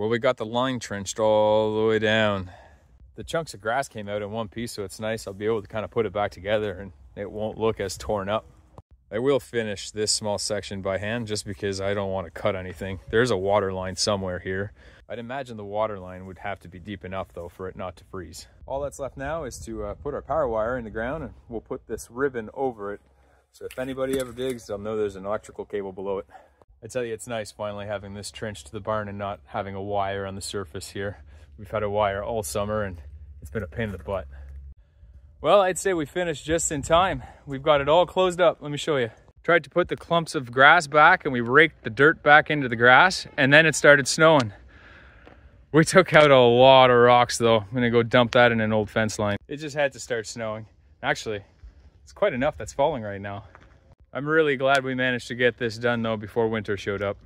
Well, we got the line trenched all the way down. The chunks of grass came out in one piece, so it's nice. I'll be able to kind of put it back together and it won't look as torn up. I will finish this small section by hand just because I don't want to cut anything. There's a water line somewhere here. I'd imagine the water line would have to be deep enough though for it not to freeze. All that's left now is to uh, put our power wire in the ground and we'll put this ribbon over it. So if anybody ever digs, they'll know there's an electrical cable below it. I tell you, it's nice finally having this trench to the barn and not having a wire on the surface here. We've had a wire all summer and it's been a pain in the butt. Well, I'd say we finished just in time. We've got it all closed up. Let me show you. Tried to put the clumps of grass back and we raked the dirt back into the grass and then it started snowing. We took out a lot of rocks though. I'm gonna go dump that in an old fence line. It just had to start snowing. Actually, it's quite enough that's falling right now. I'm really glad we managed to get this done though before winter showed up.